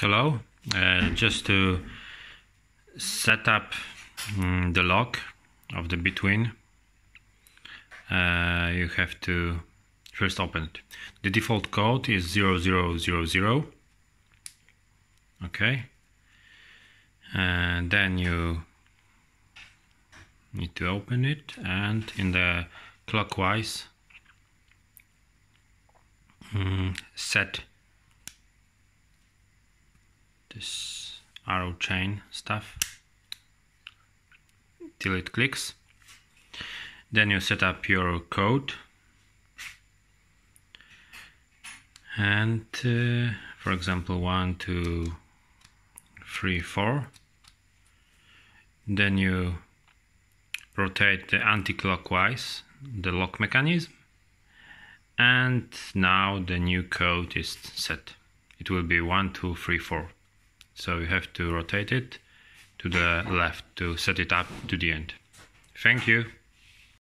Hello, uh, just to set up mm, the lock of the Btwin, uh, you have to first open it. The default code is 0000. Okay, and then you need to open it and in the clockwise mm, set this arrow chain stuff. Till it clicks. Then you set up your code. And uh, for example one two three four. Then you rotate the anti-clockwise the lock mechanism. And now the new code is set. It will be one two three four so you have to rotate it to the left to set it up to the end. Thank you.